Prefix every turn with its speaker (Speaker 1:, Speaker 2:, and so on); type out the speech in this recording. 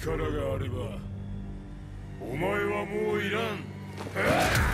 Speaker 1: 力があればお前はもういらん。